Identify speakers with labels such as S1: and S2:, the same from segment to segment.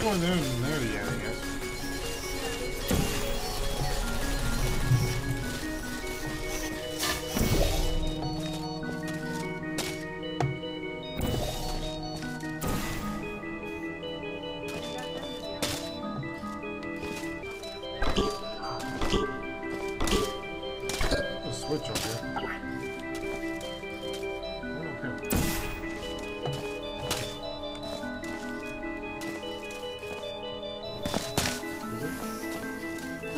S1: going there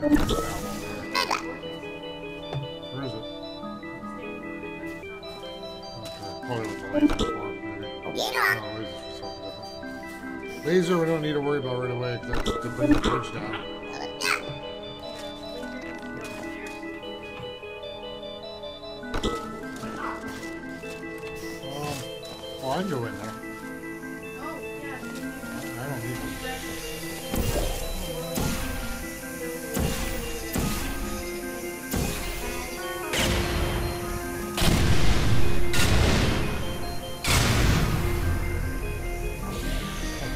S1: Where is it? Okay, laser we don't need to worry about right away, because to bring the bridge down. Um, well, I can go in there.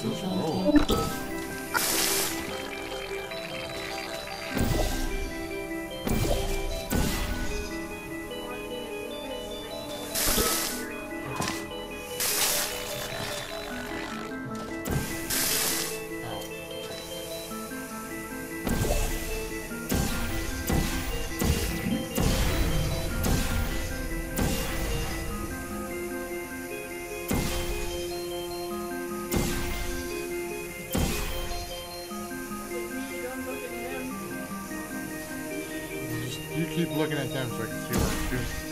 S1: I'm trying to you keep looking at them so I can see where I'm.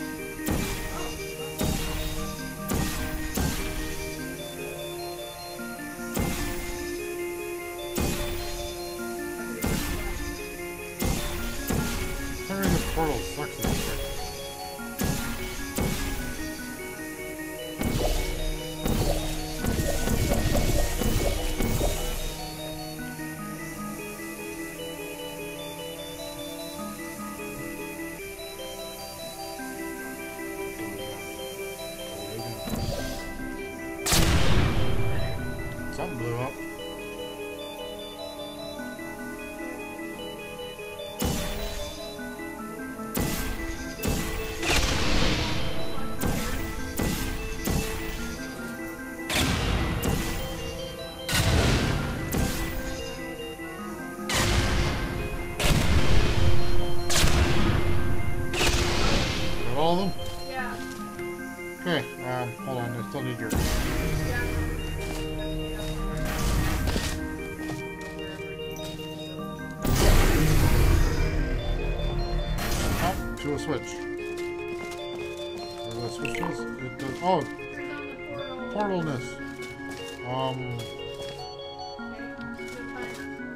S1: All of them?
S2: Yeah.
S1: Okay, um, hold on, I still need your... Oh, to a switch. Where the switch is? It does... Oh,
S2: Turn on the portal.
S1: portalness. Um,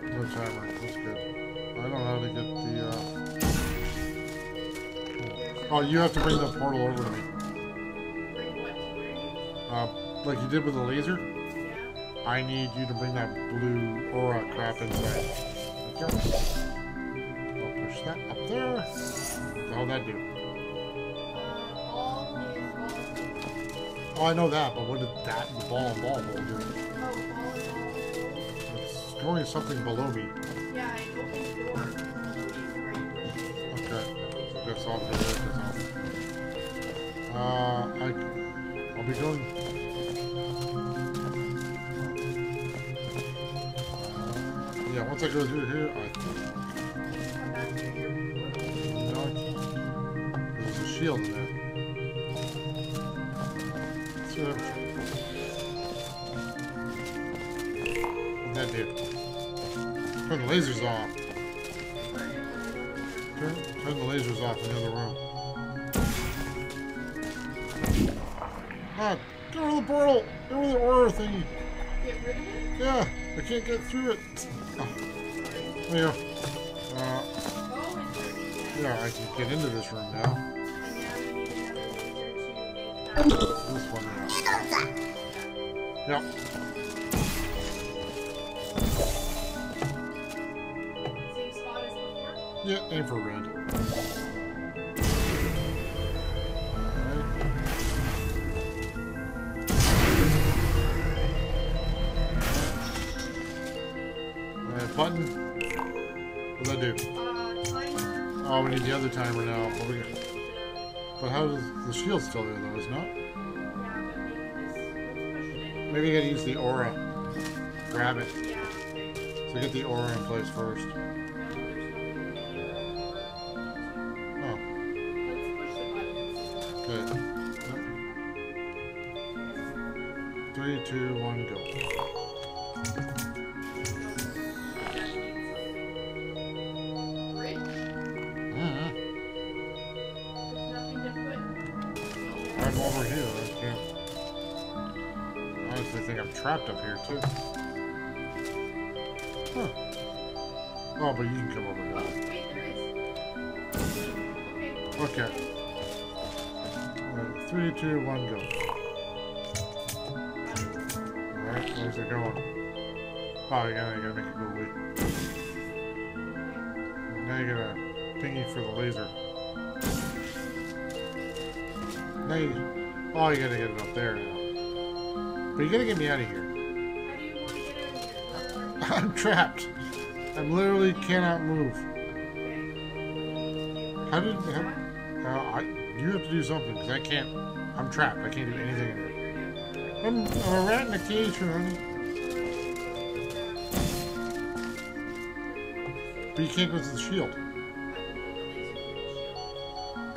S1: no timer, that's good. I don't know how to get the, uh... Oh, you have to bring the portal over to me.
S2: Bring what?
S1: Uh, like you did with the laser.
S2: Yeah.
S1: I need you to bring that blue aura crap inside. There. I'll push that up there. How'd that do?
S2: All is ball.
S1: Oh, I know that, but what did that and the ball and ball hole do?
S2: Ball is ball.
S1: It's going something below me.
S2: Yeah, I opened the door. Before you pushed it.
S1: Okay. That's all there is. Uh, I, I'll be going. Uh, yeah, once I go through here, I
S2: portal.
S1: no. There's a shield in there. Let's what. What'd that do? Turn the lasers off. Turn, turn the lasers off in the other room. Ah, get rid of the portal! Get rid of the aura thingy!
S2: Get rid of it?
S1: Yeah, I can't get through it. Oh, there you go. Uh, yeah, I can get into this room now.
S2: And now you need another laser to make that.
S1: This one. Yeah. Yep.
S2: Same spot as before?
S1: Yeah, infrared. Button. What's that do? Oh, we need the other timer now. What? But how does the shield still there though? Is it not?
S2: Maybe
S1: you gotta use the aura. Grab it. So get the aura in place first. Oh, okay. Three, two, one, go. Over here. I can't. I honestly think I'm trapped up here too. Huh. Oh, but you can come over here.
S2: wait, there is. Okay.
S1: Alright, three, two, one, go. Alright, where's it going? Oh, gotta, you gotta make it go away. Now you gotta pingy for the laser. Now you, oh, you gotta get it up there now. But you gotta get me out of here. I'm trapped. I literally cannot move. How did, how, uh, I, you have to do something, because I can't, I'm trapped. I can't do anything. I'm, I'm a rat in a cage, honey. But you can't go to the shield.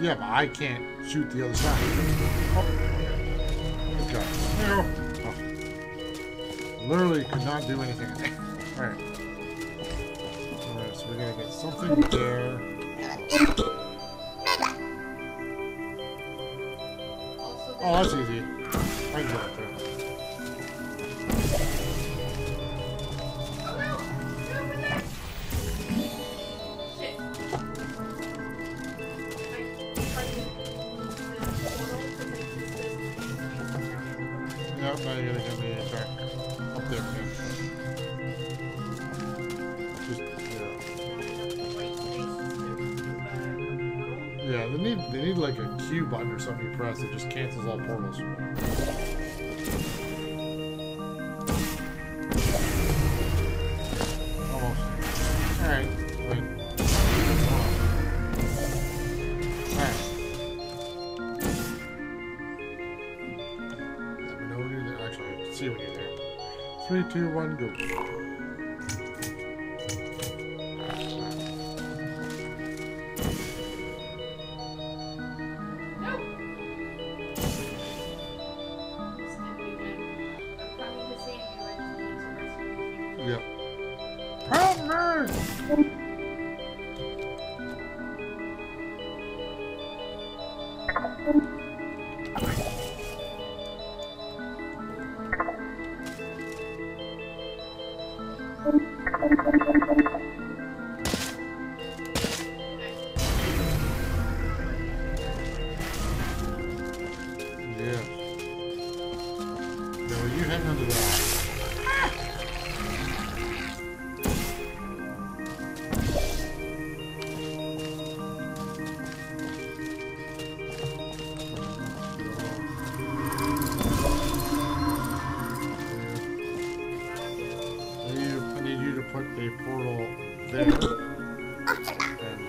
S1: Yeah, but I can't shoot the other side. Oh. Okay. There you go. Oh. Literally could not do anything. Alright. Alright, so we gotta get something there. Oh, that's easy. I can it. Yeah, they need they need like a Q button or something you press that just cancels all portals. Almost. Alright, wait. Alright. See when you're there. Three, two, one, go. Yeah.
S2: No, you hang on to that.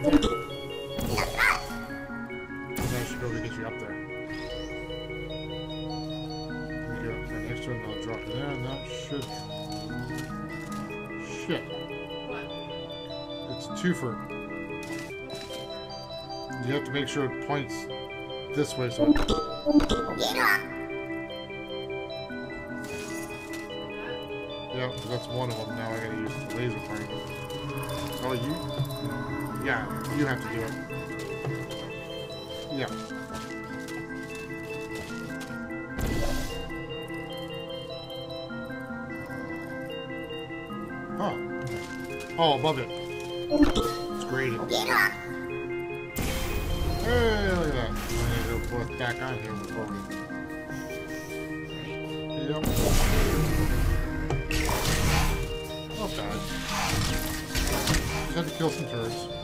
S2: I should be able to get you up there. You go the next one, I'll drop you
S1: there, and that should... Shit. What? It's twofer. You have to make sure it points this way, so... Yeah, that's one of them. Now I gotta use the laser pointer. Oh, you? Yeah, you have to do it. Yeah. Huh. Oh, above it. It's graded. Hey, look at that. I need to put it back on here before we... Yep. Not bad. Just had to kill some turds.